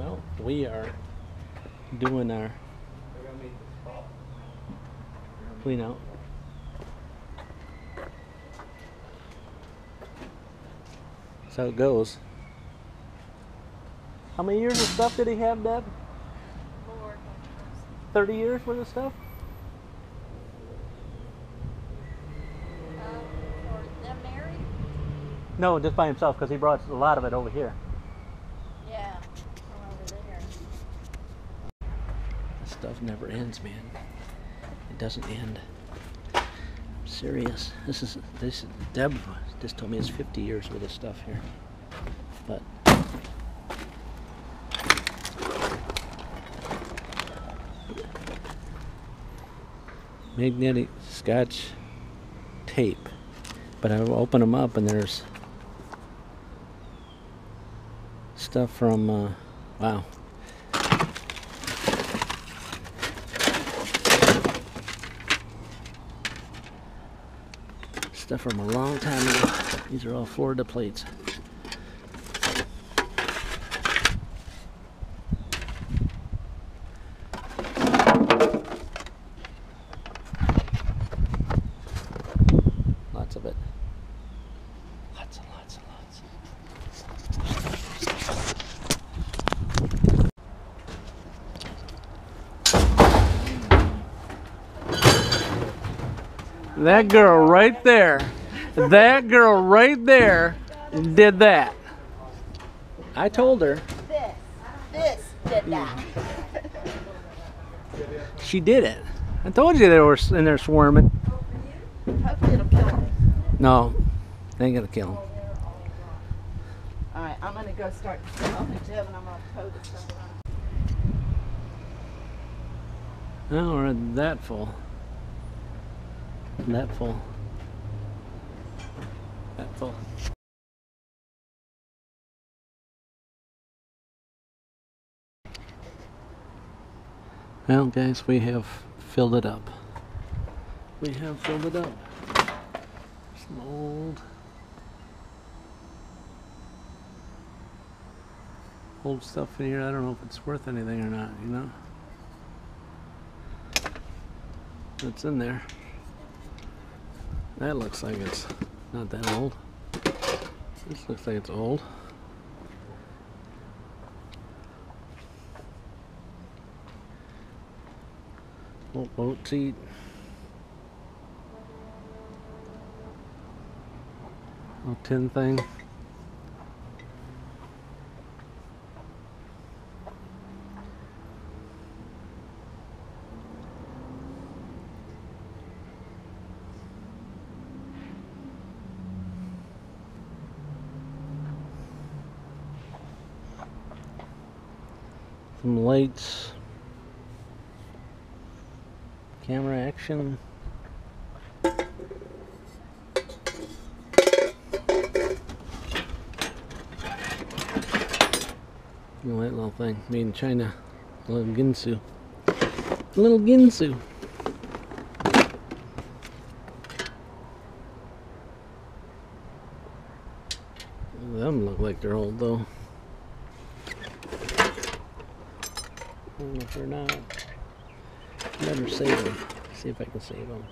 Well, we are doing our clean out. That's how it goes. How many years of stuff did he have, Deb? 30 years worth of stuff? Uh, married? No, just by himself because he brought a lot of it over here. Yeah. From over there. This stuff never ends, man. It doesn't end. I'm serious. This is this. Deb just told me it's 50 years worth of stuff here, but. Magnetic Scotch tape, but I open them up and there's stuff from. Uh, wow. Stuff from a long time ago. These are all Florida plates. Lots of it. Lots and lots and lots. That girl right there, that girl right there did that. I told her This. This did that. she did it. I told you they were in there swarming. Hopefully it'll kill him. No, they ain't gonna kill him. All right, I'm gonna go start on the gym and I'm gonna tow this stuff around. No, we're that full. That full. That full. Well, guys, we have filled it up. We have filled it up. Some old, old stuff in here. I don't know if it's worth anything or not. You know. It's in there. That looks like it's not that old. This looks like it's old. Old boat seat. Little tin thing. Some lights. Camera action. You know that little thing, made in China. A little Ginsu. A little Ginsu. Them look like they're old though. Don't know if they're not. Better save them. See if I can save them.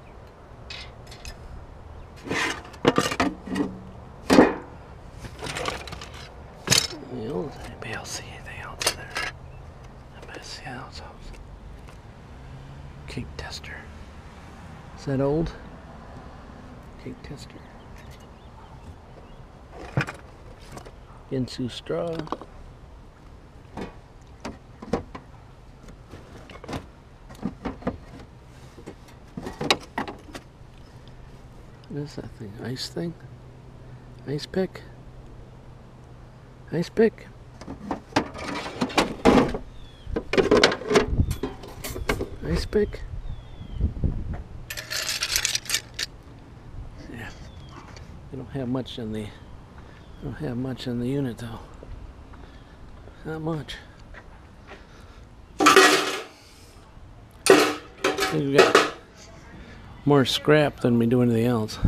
The old, anybody else see anything else there? Anybody see else? Cake tester. Is that old? Cake tester. Ginsu straw. What is that thing? Ice thing? Ice pick? Ice pick? Ice pick? Yeah. We don't have much in the don't have much in the unit though. Not much. We've got more scrap than we do anything else.